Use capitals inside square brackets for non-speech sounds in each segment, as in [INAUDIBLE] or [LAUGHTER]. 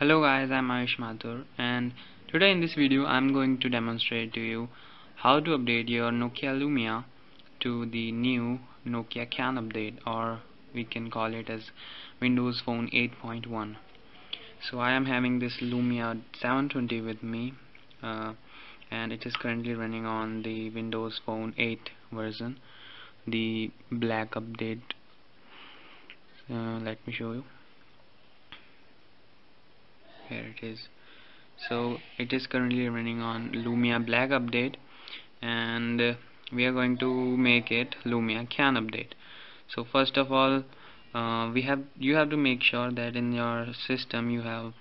Hello guys, I'm Ayush Mathur and today in this video I'm going to demonstrate to you how to update your Nokia Lumia to the new Nokia Cyan update or we can call it as Windows Phone 8.1 so I am having this Lumia 720 with me uh, and it is currently running on the Windows Phone 8 version the black update. Uh, let me show you here it is. So it is currently running on Lumia black update and uh, we are going to make it Lumia Cyan update. So first of all uh, we have you have to make sure that in your system you have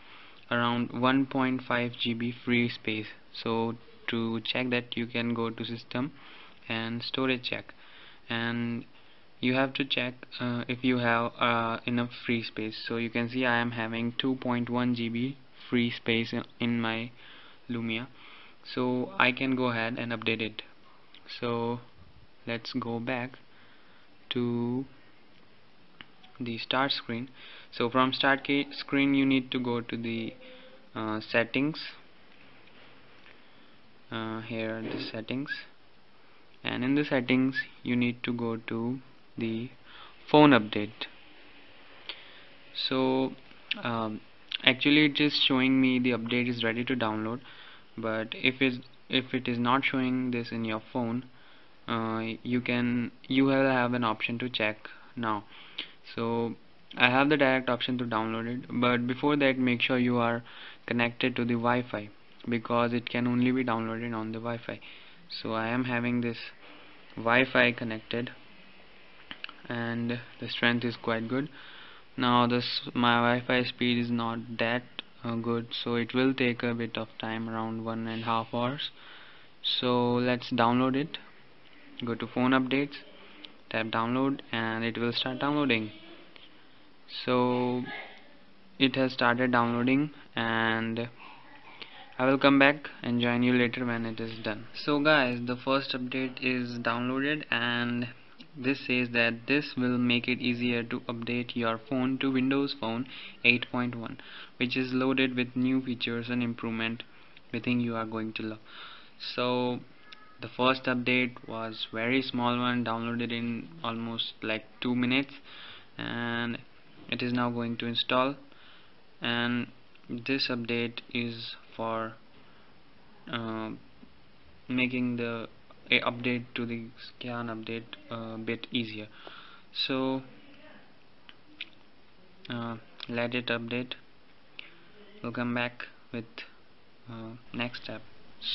around 1.5 GB free space. So to check that you can go to system and storage check. And you have to check uh, if you have uh, enough free space. So you can see I am having 2.1 GB free space in, my Lumia. So I can go ahead and update it. So let's go back to the start screen. So from start screen you need to go to the uh, settings. Uh, here are the settings. And in the settings you need to go to the phone update. So um, actually it is showing me the update is ready to download but if it if it is not showing this in your phone uh, you can you have an option to check now. So I have the direct option to download it but before that make sure you are connected to the Wi-Fi because it can only be downloaded on the Wi-Fi. So I am having this Wi-Fi connected and the strength is quite good. Now this my Wi-Fi speed is not that uh, good so it will take a bit of time around one and a half hours. So let's download it. Go to phone updates tap download and it will start downloading. So it has started downloading and I will come back and join you later when it is done. So guys the first update is downloaded and this says that this will make it easier to update your phone to Windows Phone 8.1 which is loaded with new features and improvement we think you are going to love. So the first update was very small one downloaded in almost like two minutes and it is now going to install. And this update is for uh, making the update to the Cyan update a uh, bit easier. So uh, let it update. We'll come back with uh, next step.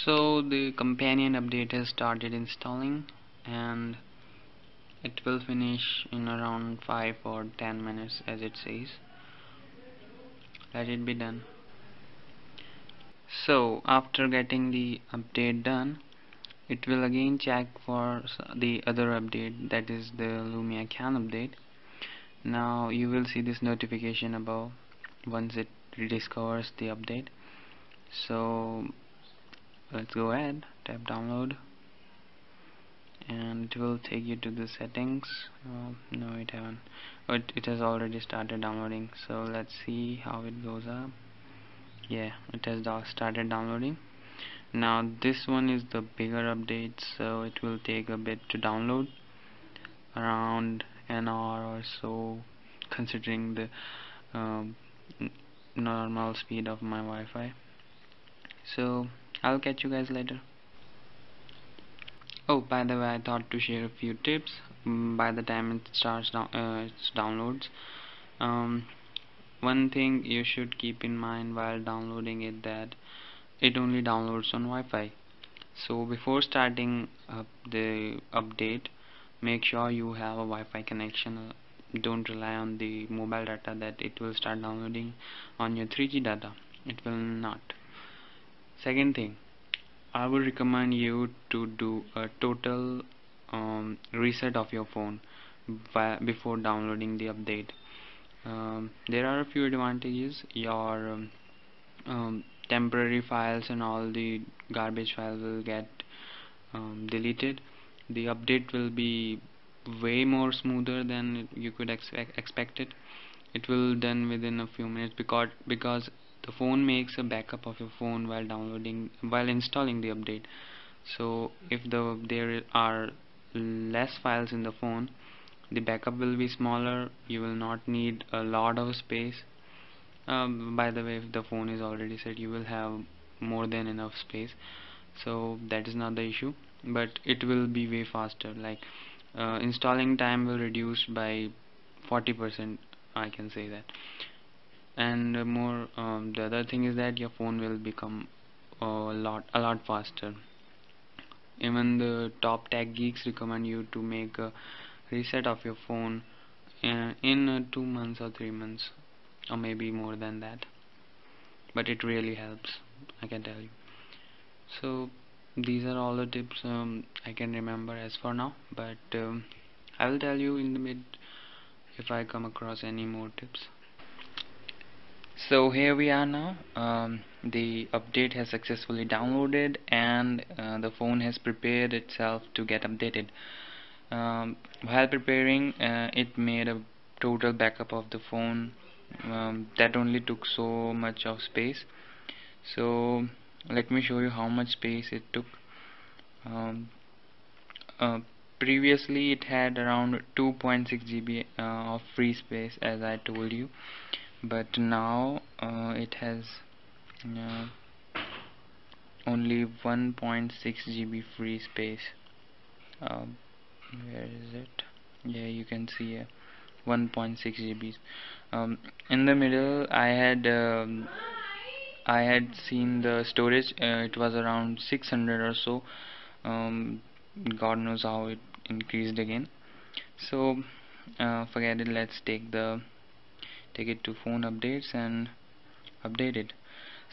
So the companion update has started installing and it will finish in around 5 or 10 minutes as it says. Let it be done. So after getting the update done it will again check for the other update that is the Lumia Cyan update. Now you will see this notification above once it rediscovers the update. So let's go ahead tap download. And it will take you to the settings. Oh, no it haven't. Oh, but it has already started downloading. So let's see how it goes up. Yeah it has started downloading now this one is the bigger update so it will take a bit to download. Around an hour or so considering the um, normal speed of my Wi-Fi. So I'll catch you guys later. Oh by the way I thought to share a few tips. Mm, by the time it starts down uh, its downloads. Um, one thing you should keep in mind while downloading it that it only downloads on Wi-Fi. So before starting up the update make sure you have a Wi-Fi connection. Don't rely on the mobile data that it will start downloading on your 3G data. It will not. Second thing I would recommend you to do a total um, reset of your phone before downloading the update. Um, there are a few advantages. Your um, um, temporary files and all the garbage files will get um, deleted. The update will be way more smoother than you could expect expect it. It will done within a few minutes because because the phone makes a backup of your phone while downloading while installing the update. So if the there are less files in the phone the backup will be smaller. You will not need a lot of space um, by the way if the phone is already set you will have more than enough space. So that is not the issue. But it will be way faster. Like uh, installing time will reduce by 40% I can say that. And uh, more um, the other thing is that your phone will become a lot a lot faster. Even the top tech geeks recommend you to make a reset of your phone in, uh, in uh, two months or three months or maybe more than that. But it really helps I can tell you. So these are all the tips um, I can remember as for now. But um, I will tell you in the mid if I come across any more tips. So here we are now. Um, the update has successfully downloaded and uh, the phone has prepared itself to get updated. Um, while preparing uh, it made a total backup of the phone um, that only took so much of space. So let me show you how much space it took. Um, uh, previously it had around 2.6 GB uh, of free space as I told you. But now uh, it has uh, only 1.6 GB free space. Um, where is it? Yeah you can see 1.6 GB um, in the middle I had um, I had seen the storage. Uh, it was around 600 or so. Um, God knows how it increased again. So uh, forget it. Let's take the take it to phone updates and update it.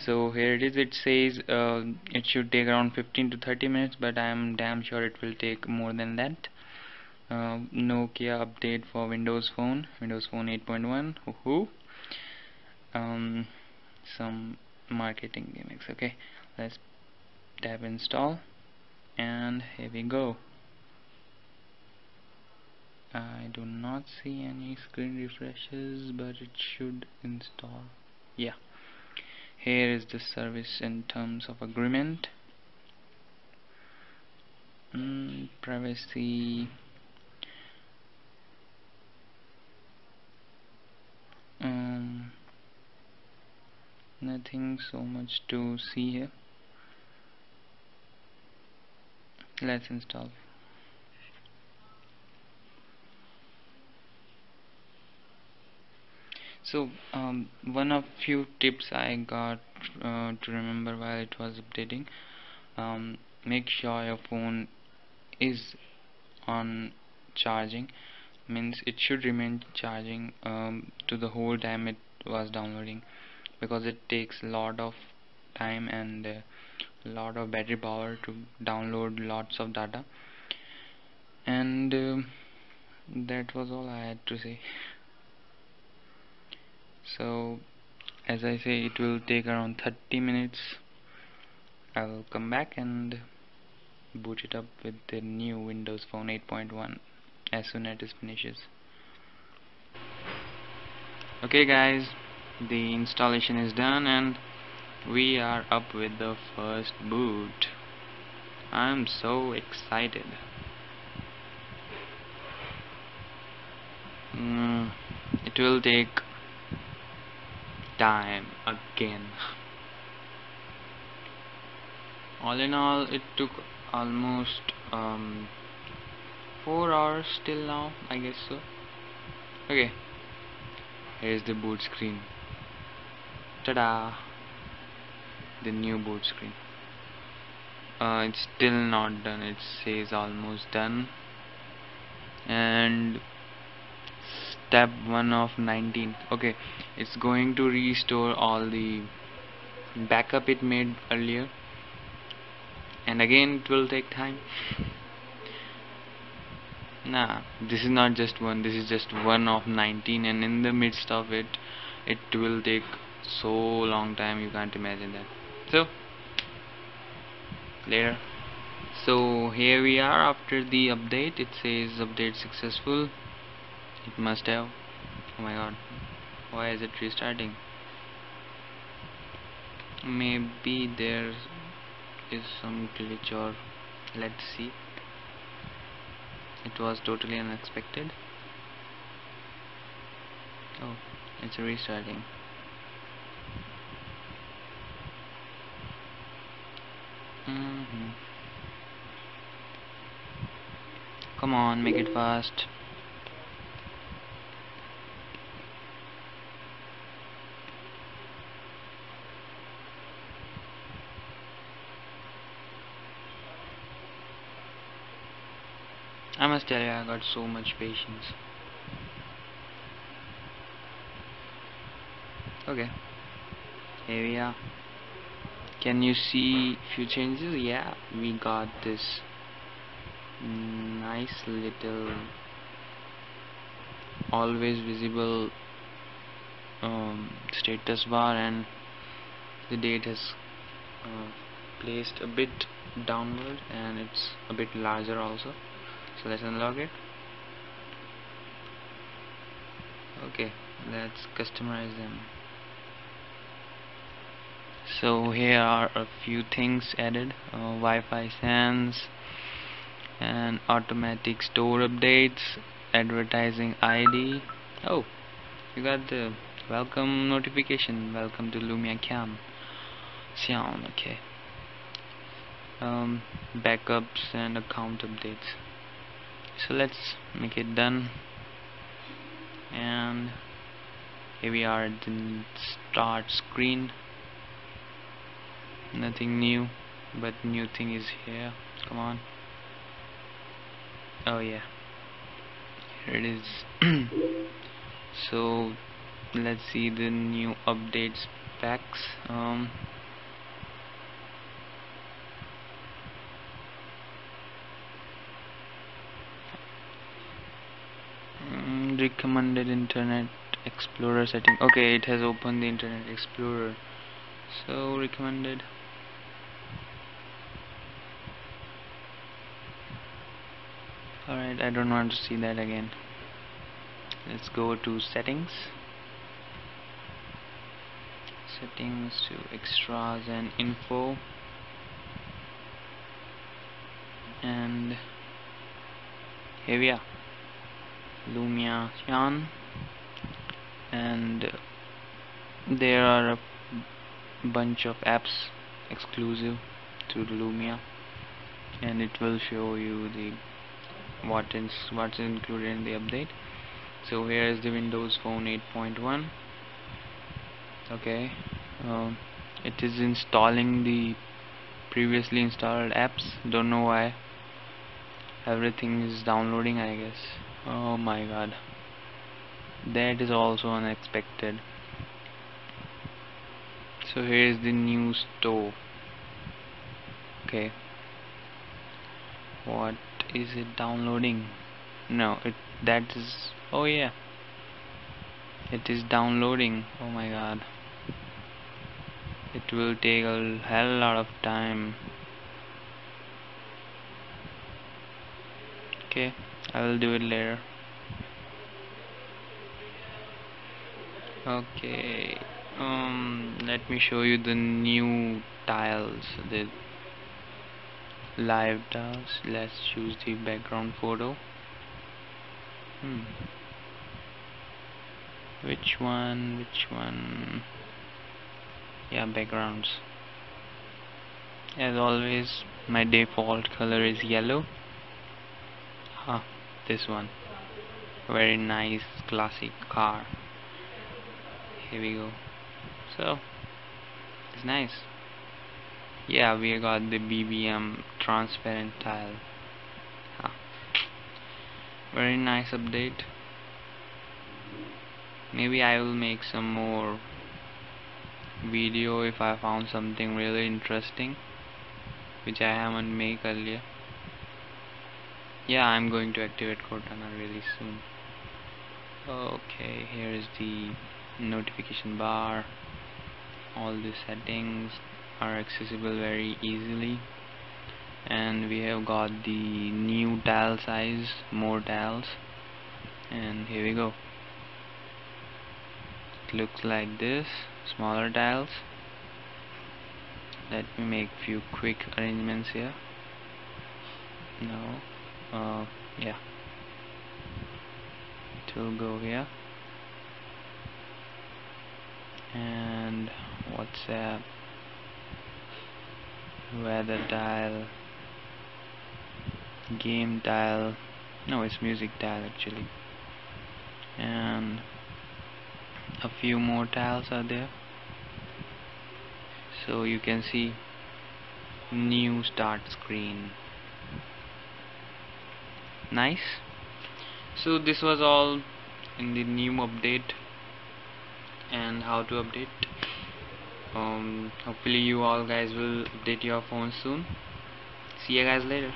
So here it is. It says uh, it should take around 15 to 30 minutes but I am damn sure it will take more than that uh, Nokia update for Windows Phone Windows Phone 8.1 um, some marketing gimmicks okay. Let's tap install and here we go. I do not see any screen refreshes but it should install. Yeah. Here is the service in terms of agreement. Mm, privacy um, nothing so much to see here. Let's install. So um, one of few tips I got uh, to remember while it was updating um, make sure your phone is on charging. Means it should remain charging um, to the whole time it was downloading because it takes a lot of time and a uh, lot of battery power to download lots of data. And uh, that was all I had to say. So as I say it will take around 30 minutes. I will come back and boot it up with the new Windows Phone 8.1 as soon as it finishes. Okay guys the installation is done and we are up with the first boot. I'm so excited. Mm, it will take time again. All in all it took almost um, 4 hours till now I guess so. Okay here's the boot screen ta-da. The new boot screen. Uh, it's still not done. It says almost done. And step 1 of 19 okay it's going to restore all the backup it made earlier. And again it will take time. Nah this is not just one. This is just one of 19 and in the midst of it it will take so long time you can't imagine that. So later. So here we are after the update. It says update successful. It must have. Oh my god. Why is it restarting? Maybe there is some glitch or let's see. It was totally unexpected. Oh it's restarting mm -hmm. come on make it fast. I must tell you I got so much patience. Okay. Here we are can you see few changes? Yeah we got this nice little always visible um, status bar and the date is uh, placed a bit downward and it's a bit larger also. So let's unlock it. Okay let's customize them so here are a few things added. Uh, Wi-Fi Sense and automatic store updates advertising ID oh you got the welcome notification. Welcome to Lumia Cam Cyan okay. Um, backups and account updates. So let's make it done. And here we are at the start screen nothing new but new thing is here. Come on. Oh yeah. Here it is. [CLEARS THROAT] So let's see the new updates packs. Um, recommended internet explorer setting. Okay it has opened the internet explorer. So recommended alright I don't want to see that again. Let's go to settings. Settings to extras and info. And here we are. Lumia Cyan and there are a bunch of apps exclusive to Lumia. And it will show you the what is what's included in the update. So here is the Windows Phone 8.1 okay um, it is installing the previously installed apps. Don't know why. Everything is downloading I guess. Oh my god. That is also unexpected. So here is the new store. Okay. What is it downloading? No it that is oh yeah. It is downloading oh my god. It will take a hell lot of time. Okay I will do it later. Okay um let me show you the new tiles. The live tiles let's choose the background photo. Hmm. Which one? Which one? Yeah backgrounds. As always my default color is yellow. Huh this one. Very nice classic car. Here we go. So it's nice. Yeah we got the BBM transparent tile very nice update. Maybe I will make some more video if I found something really interesting which I haven't made earlier. Yeah I'm going to activate Cortana really soon. Okay here is the notification bar. All the settings are accessible very easily and we have got the new tile size more tiles and here we go. It looks like this smaller tiles let me make few quick arrangements here. No uh, yeah. It will go here. And what's WhatsApp weather dial game dial. No it's music dial actually. And a few more tiles are there. So you can see new start screen. Nice. So this was all in the new update and how to update. Um, hopefully you all guys will update your phone soon. See you guys later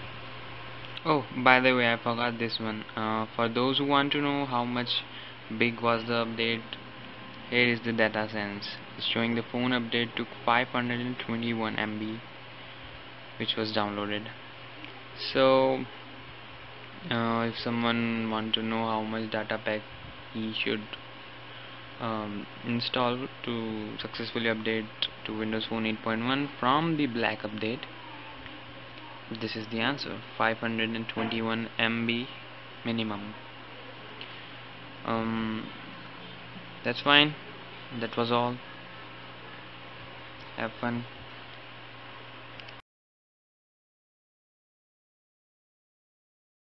oh by the way I forgot this one. Uh, for those who want to know how much big was the update here is the data sense. It's showing the phone update took 521 MB which was downloaded. So uh, if someone want to know how much data pack he should um, install to successfully update to Windows Phone 8.1 from the black update this is the answer 521 MB minimum. Um, that's fine. That was all. Have fun